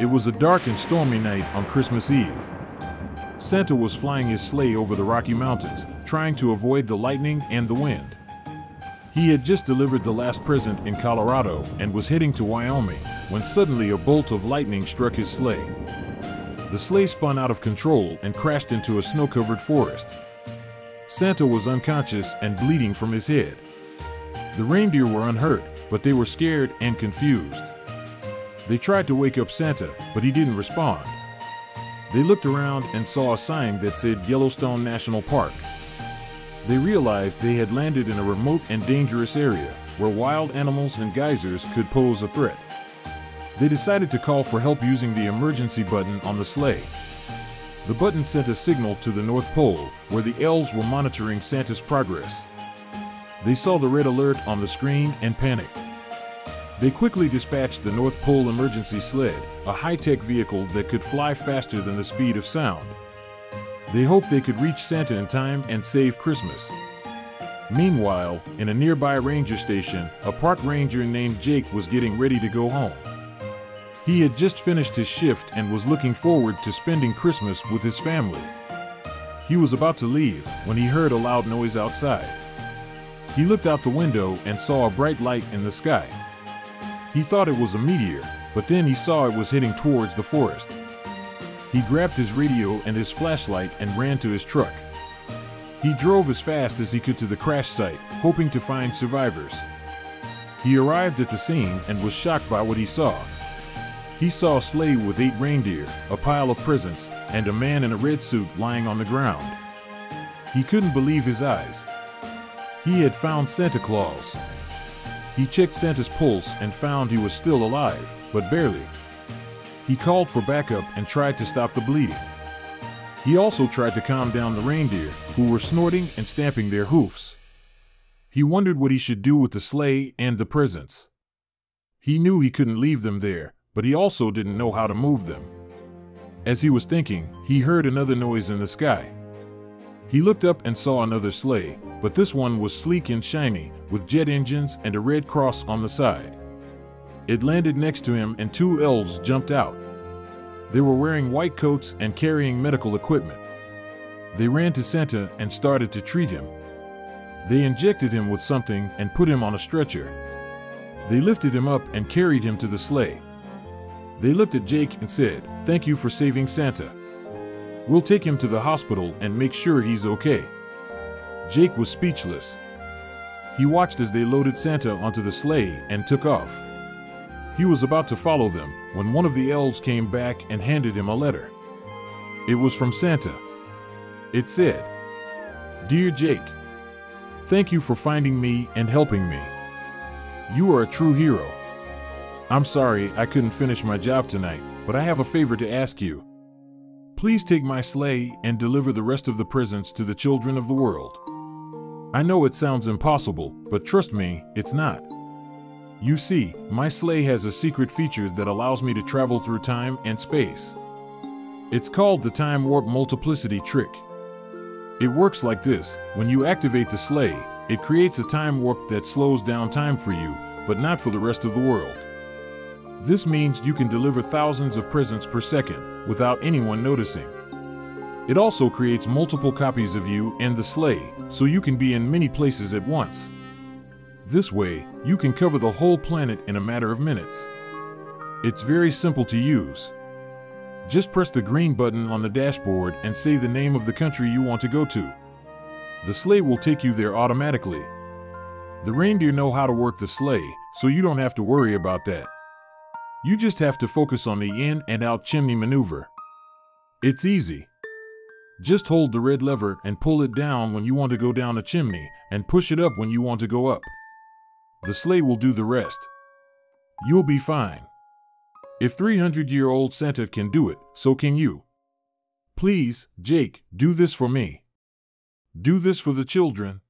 It was a dark and stormy night on Christmas Eve. Santa was flying his sleigh over the Rocky Mountains, trying to avoid the lightning and the wind. He had just delivered the last present in Colorado and was heading to Wyoming when suddenly a bolt of lightning struck his sleigh. The sleigh spun out of control and crashed into a snow covered forest. Santa was unconscious and bleeding from his head. The reindeer were unhurt, but they were scared and confused. They tried to wake up Santa, but he didn't respond. They looked around and saw a sign that said Yellowstone National Park. They realized they had landed in a remote and dangerous area where wild animals and geysers could pose a threat. They decided to call for help using the emergency button on the sleigh. The button sent a signal to the North Pole, where the elves were monitoring Santa's progress. They saw the red alert on the screen and panicked. They quickly dispatched the North Pole Emergency Sled, a high-tech vehicle that could fly faster than the speed of sound. They hoped they could reach Santa in time and save Christmas. Meanwhile, in a nearby ranger station, a park ranger named Jake was getting ready to go home. He had just finished his shift and was looking forward to spending Christmas with his family. He was about to leave when he heard a loud noise outside. He looked out the window and saw a bright light in the sky. He thought it was a meteor, but then he saw it was heading towards the forest. He grabbed his radio and his flashlight and ran to his truck. He drove as fast as he could to the crash site, hoping to find survivors. He arrived at the scene and was shocked by what he saw. He saw a sleigh with eight reindeer, a pile of presents, and a man in a red suit lying on the ground. He couldn't believe his eyes. He had found Santa Claus. He checked Santa's pulse and found he was still alive, but barely. He called for backup and tried to stop the bleeding. He also tried to calm down the reindeer, who were snorting and stamping their hoofs. He wondered what he should do with the sleigh and the presents. He knew he couldn't leave them there, but he also didn't know how to move them. As he was thinking, he heard another noise in the sky. He looked up and saw another sleigh, but this one was sleek and shiny, with jet engines and a red cross on the side. It landed next to him and two elves jumped out. They were wearing white coats and carrying medical equipment. They ran to Santa and started to treat him. They injected him with something and put him on a stretcher. They lifted him up and carried him to the sleigh. They looked at Jake and said, Thank you for saving Santa. We'll take him to the hospital and make sure he's okay. Jake was speechless. He watched as they loaded Santa onto the sleigh and took off. He was about to follow them when one of the elves came back and handed him a letter. It was from Santa. It said, Dear Jake, thank you for finding me and helping me. You are a true hero. I'm sorry I couldn't finish my job tonight, but I have a favor to ask you. Please take my sleigh and deliver the rest of the presents to the children of the world. I know it sounds impossible, but trust me, it's not. You see, my sleigh has a secret feature that allows me to travel through time and space. It's called the Time Warp Multiplicity Trick. It works like this when you activate the sleigh, it creates a time warp that slows down time for you, but not for the rest of the world. This means you can deliver thousands of presents per second without anyone noticing. It also creates multiple copies of you and the sleigh, so you can be in many places at once. This way, you can cover the whole planet in a matter of minutes. It's very simple to use. Just press the green button on the dashboard and say the name of the country you want to go to. The sleigh will take you there automatically. The reindeer know how to work the sleigh, so you don't have to worry about that. You just have to focus on the in and out chimney maneuver. It's easy. Just hold the red lever and pull it down when you want to go down a chimney, and push it up when you want to go up. The sleigh will do the rest. You'll be fine. If 300 year old Santa can do it, so can you. Please, Jake, do this for me. Do this for the children.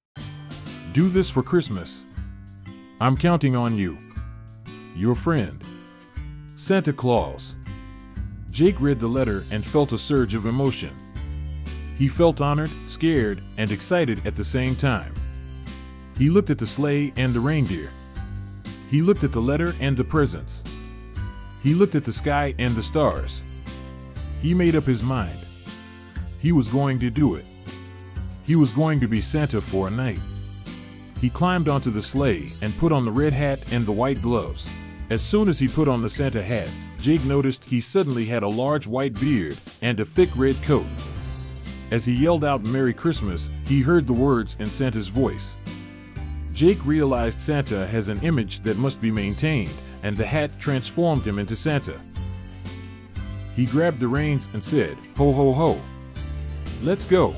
Do this for Christmas. I'm counting on you. Your friend. Santa Claus. Jake read the letter and felt a surge of emotion. He felt honored, scared, and excited at the same time. He looked at the sleigh and the reindeer. He looked at the letter and the presents. He looked at the sky and the stars. He made up his mind. He was going to do it. He was going to be Santa for a night. He climbed onto the sleigh and put on the red hat and the white gloves. As soon as he put on the Santa hat, Jake noticed he suddenly had a large white beard and a thick red coat. As he yelled out Merry Christmas, he heard the words in Santa's voice. Jake realized Santa has an image that must be maintained, and the hat transformed him into Santa. He grabbed the reins and said, Ho ho ho. Let's go.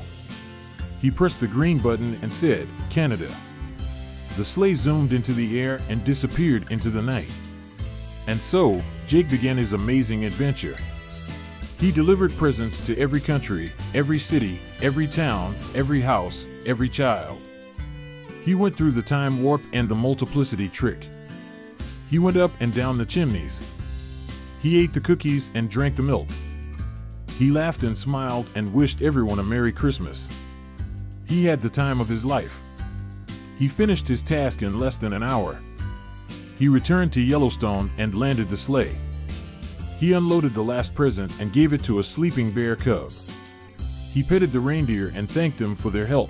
He pressed the green button and said, Canada. The sleigh zoomed into the air and disappeared into the night. And so, Jake began his amazing adventure. He delivered presents to every country, every city, every town, every house, every child. He went through the time warp and the multiplicity trick. He went up and down the chimneys. He ate the cookies and drank the milk. He laughed and smiled and wished everyone a Merry Christmas. He had the time of his life. He finished his task in less than an hour. He returned to Yellowstone and landed the sleigh. He unloaded the last present and gave it to a sleeping bear cub. He petted the reindeer and thanked them for their help.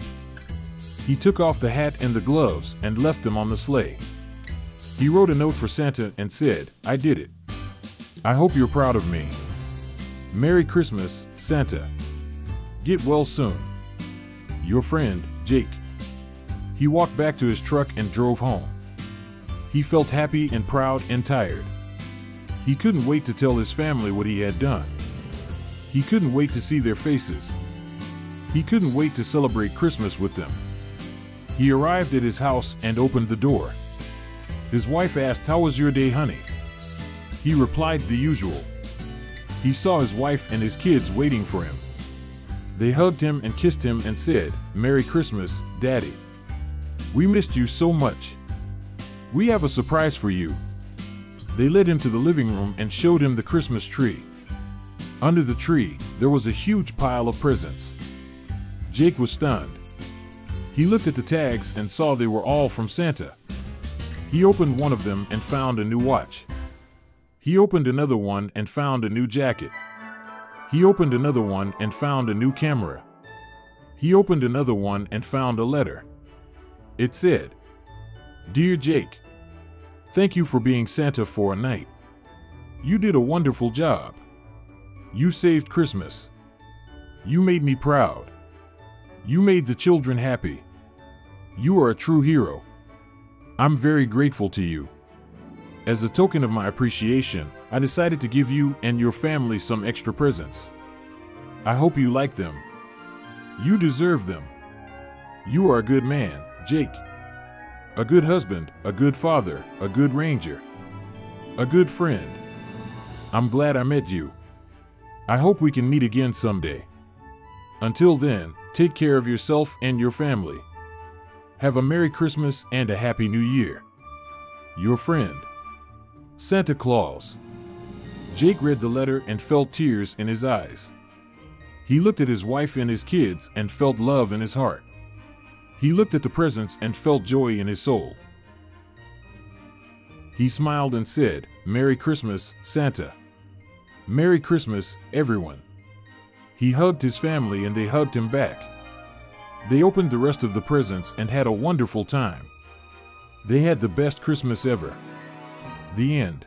He took off the hat and the gloves and left them on the sleigh. He wrote a note for Santa and said, I did it. I hope you're proud of me. Merry Christmas, Santa. Get well soon. Your friend, Jake. He walked back to his truck and drove home. He felt happy and proud and tired. He couldn't wait to tell his family what he had done. He couldn't wait to see their faces. He couldn't wait to celebrate Christmas with them. He arrived at his house and opened the door. His wife asked, How was your day, honey? He replied the usual. He saw his wife and his kids waiting for him. They hugged him and kissed him and said, Merry Christmas, Daddy. We missed you so much. We have a surprise for you. They led him to the living room and showed him the Christmas tree. Under the tree, there was a huge pile of presents. Jake was stunned. He looked at the tags and saw they were all from Santa. He opened one of them and found a new watch. He opened another one and found a new jacket. He opened another one and found a new camera. He opened another one and found a letter. It said, Dear Jake, thank you for being Santa for a night. You did a wonderful job. You saved Christmas. You made me proud. You made the children happy. You are a true hero. I'm very grateful to you. As a token of my appreciation, I decided to give you and your family some extra presents. I hope you like them. You deserve them. You are a good man. Jake. A good husband, a good father, a good ranger, a good friend. I'm glad I met you. I hope we can meet again someday. Until then, take care of yourself and your family. Have a Merry Christmas and a Happy New Year. Your friend, Santa Claus. Jake read the letter and felt tears in his eyes. He looked at his wife and his kids and felt love in his heart. He looked at the presents and felt joy in his soul. He smiled and said, Merry Christmas, Santa. Merry Christmas, everyone. He hugged his family and they hugged him back. They opened the rest of the presents and had a wonderful time. They had the best Christmas ever. The end.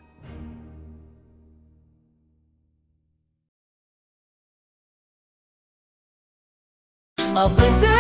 A blizzard's